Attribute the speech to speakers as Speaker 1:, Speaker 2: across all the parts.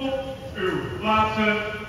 Speaker 1: Up to Watson.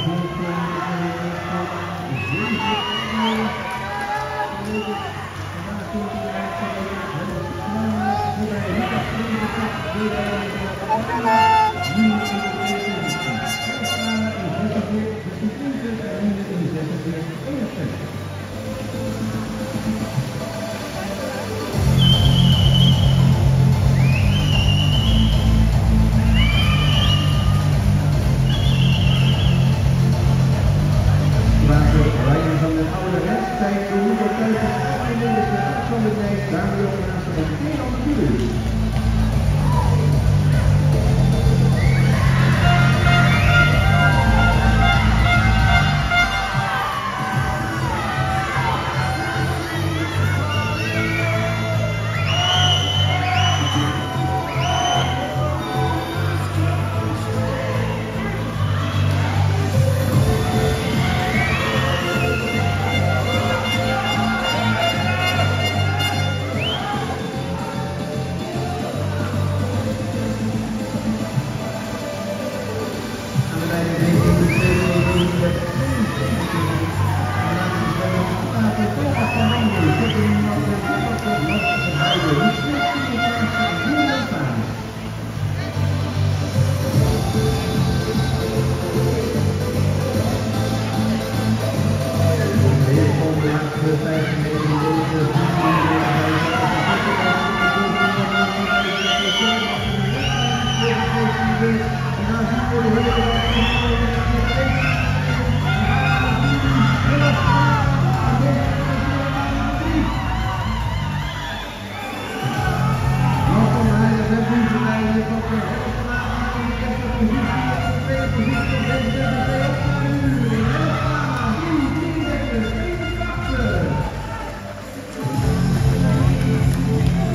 Speaker 2: Thank you. onderneemt, daar wil je naast aan uur.